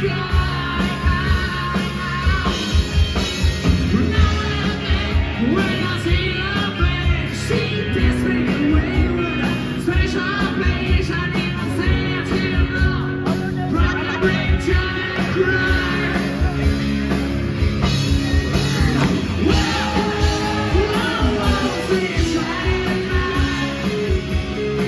sky.